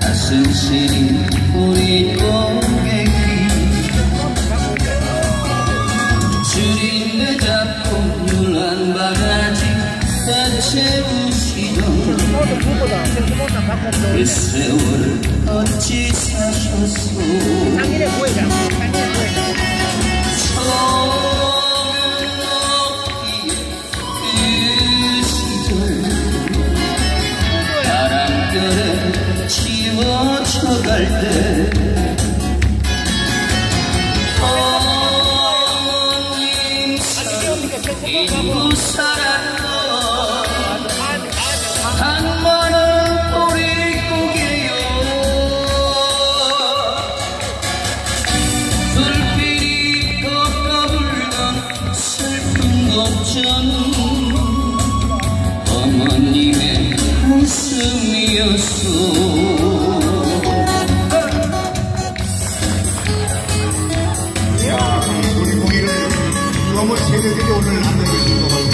가슴 시린 우리 고객이 줄임대 잡고 물한 바가지 대채우시던 그 세월 어찌 사셨소 치워쳐갈 때. 어머님 인구 살았던 한 많은 보릿고개요. 불빛이 꺾어 불던 슬픈 걱정 어머님의 한숨이었소 너무 새벽에 오늘 만나주신 것 같아요.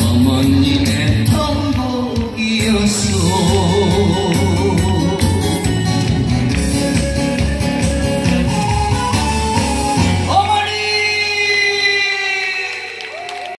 어머니의 턱보 이었소.